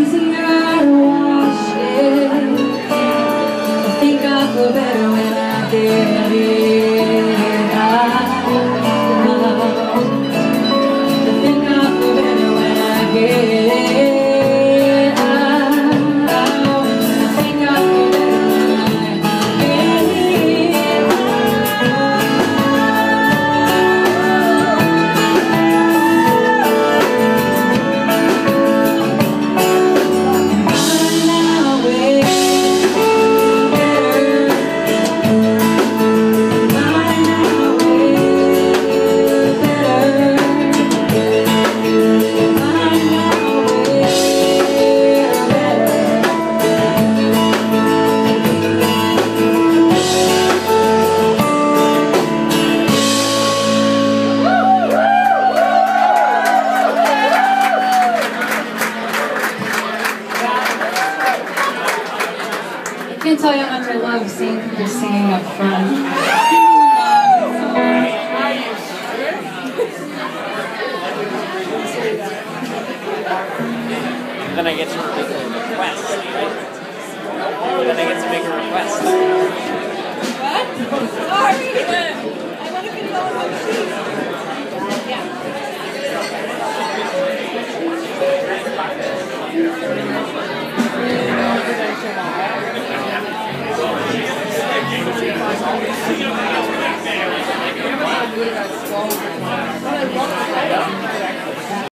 I think I feel better when I get it can't tell you how much I love seeing people singing up front. Then I get to make a request. Then I get to make a request. What? Sorry. Thank you.